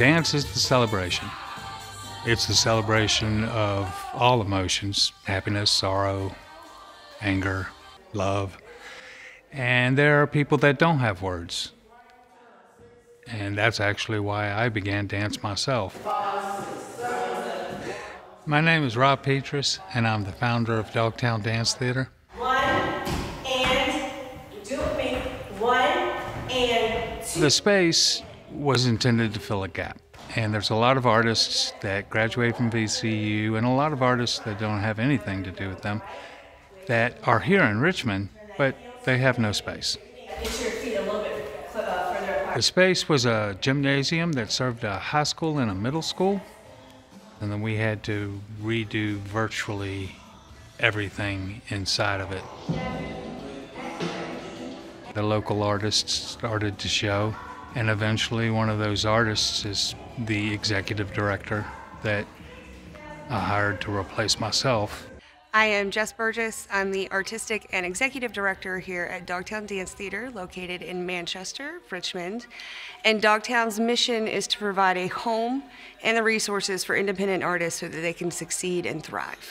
Dance is the celebration. It's the celebration of all emotions happiness, sorrow, anger, love. And there are people that don't have words. And that's actually why I began dance myself. My name is Rob Petrus, and I'm the founder of Dogtown Dance Theater. One and do it me. One and two. The space was intended to fill a gap. And there's a lot of artists that graduate from VCU and a lot of artists that don't have anything to do with them that are here in Richmond, but they have no space. Get your feet a little bit uh. The space was a gymnasium that served a high school and a middle school. And then we had to redo virtually everything inside of it. The local artists started to show, and eventually one of those artists is the executive director that I hired to replace myself. I am Jess Burgess. I'm the artistic and executive director here at Dogtown Dance Theater, located in Manchester, Richmond. And Dogtown's mission is to provide a home and the resources for independent artists so that they can succeed and thrive.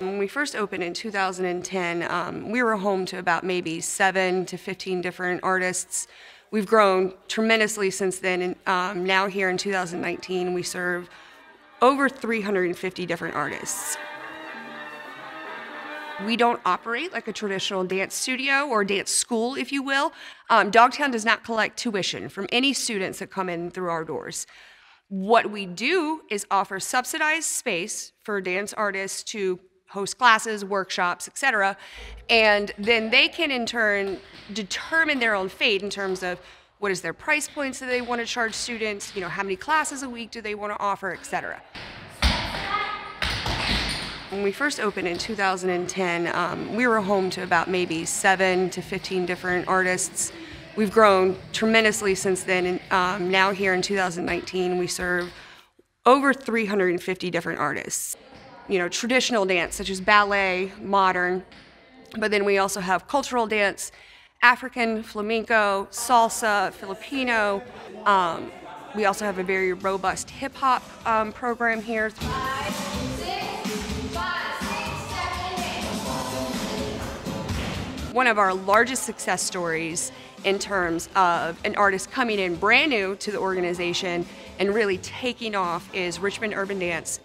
When we first opened in 2010, um, we were home to about maybe seven to 15 different artists. We've grown tremendously since then, and um, now here in 2019, we serve over 350 different artists. We don't operate like a traditional dance studio or dance school, if you will. Um, Dogtown does not collect tuition from any students that come in through our doors. What we do is offer subsidized space for dance artists to host classes, workshops, etc. And then they can in turn determine their own fate in terms of what is their price points that they want to charge students, you know, how many classes a week do they want to offer, etc. When we first opened in 2010, um, we were home to about maybe seven to 15 different artists. We've grown tremendously since then, and um, now here in 2019, we serve over 350 different artists. You know, traditional dance such as ballet, modern, but then we also have cultural dance, African, flamenco, salsa, Filipino. Um, we also have a very robust hip hop um, program here. One of our largest success stories in terms of an artist coming in brand new to the organization and really taking off is Richmond Urban Dance.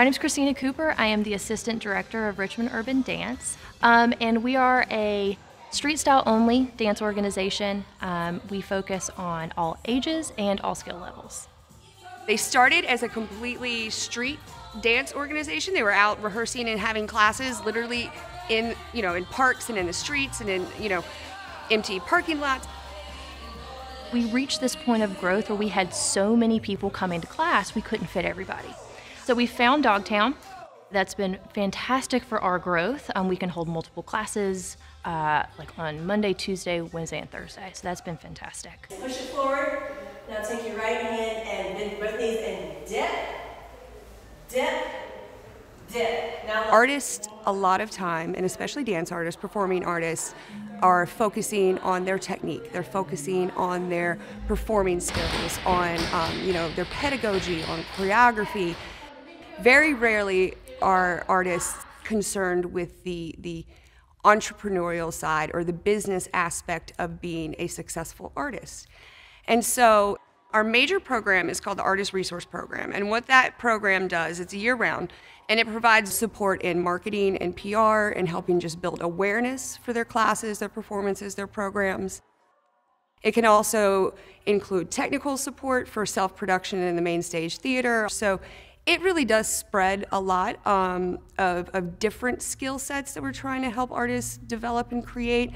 My name is Christina Cooper. I am the Assistant Director of Richmond Urban Dance. Um, and we are a street style only dance organization. Um, we focus on all ages and all skill levels. They started as a completely street dance organization. They were out rehearsing and having classes literally in, you know, in parks and in the streets and in, you know, empty parking lots. We reached this point of growth where we had so many people coming to class, we couldn't fit everybody. So we found Dogtown. That's been fantastic for our growth. Um, we can hold multiple classes, uh, like on Monday, Tuesday, Wednesday, and Thursday. So that's been fantastic. Push it forward. Now take your right hand and bend both knees and dip, dip, dip. Now Artists, a lot of time, and especially dance artists, performing artists, are focusing on their technique. They're focusing on their performing skills, on um, you know their pedagogy, on choreography. Very rarely are artists concerned with the the entrepreneurial side or the business aspect of being a successful artist. And so our major program is called the Artist Resource Program. And what that program does, it's year round, and it provides support in marketing and PR and helping just build awareness for their classes, their performances, their programs. It can also include technical support for self production in the main stage theater. So it really does spread a lot um, of, of different skill sets that we're trying to help artists develop and create.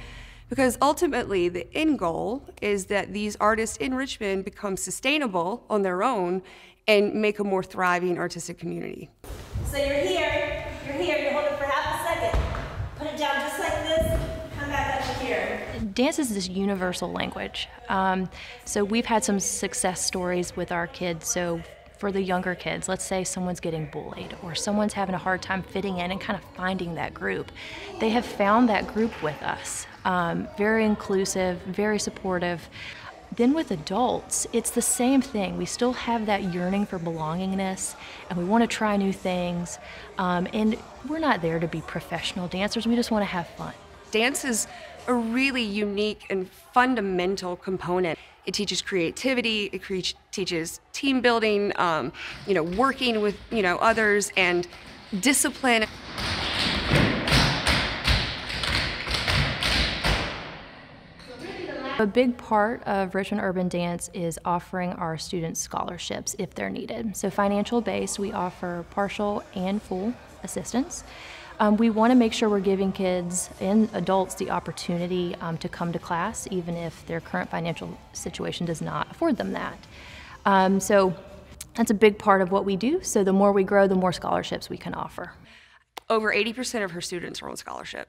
Because ultimately, the end goal is that these artists in Richmond become sustainable on their own and make a more thriving artistic community. So you're here, you're here, you hold it for half a second. Put it down just like this, come back up to here. Dance is this universal language. Um, so we've had some success stories with our kids. So for the younger kids, let's say someone's getting bullied or someone's having a hard time fitting in and kind of finding that group, they have found that group with us. Um, very inclusive, very supportive. Then with adults, it's the same thing. We still have that yearning for belongingness and we want to try new things. Um, and we're not there to be professional dancers, we just want to have fun. Dance is a really unique and fundamental component. It teaches creativity, it cre- teaches team building, um, you know, working with, you know, others and discipline. A big part of Richmond Urban Dance is offering our students scholarships if they're needed. So, financial based, we offer partial and full assistance. Um, we want to make sure we're giving kids and adults the opportunity um, to come to class, even if their current financial situation does not afford them that. Um, so, that's a big part of what we do. So, the more we grow, the more scholarships we can offer. Over 80% of her students are on scholarship.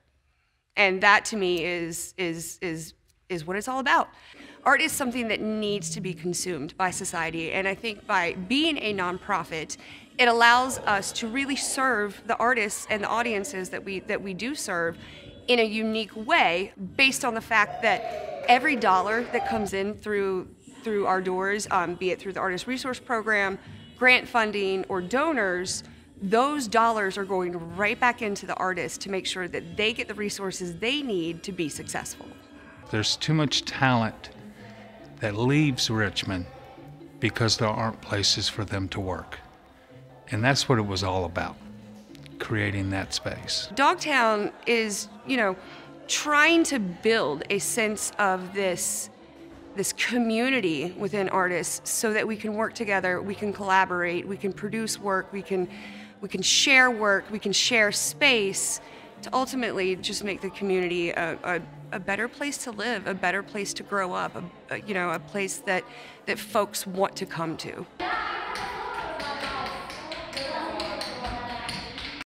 And that to me is, is, is is what it's all about. Art is something that needs to be consumed by society, and I think by being a nonprofit, it allows us to really serve the artists and the audiences that we that we do serve in a unique way, based on the fact that every dollar that comes in through through our doors, um, be it through the Artist Resource Program, grant funding, or donors, those dollars are going right back into the artists to make sure that they get the resources they need to be successful. There's too much talent that leaves Richmond because there aren't places for them to work. And that's what it was all about creating that space. Dogtown is, you know, trying to build a sense of this this community within artists so that we can work together, we can collaborate, we can produce work, we can we can share work, we can share space to ultimately just make the community a, a, a better place to live, a better place to grow up, a, you know, a place that, that folks want to come to.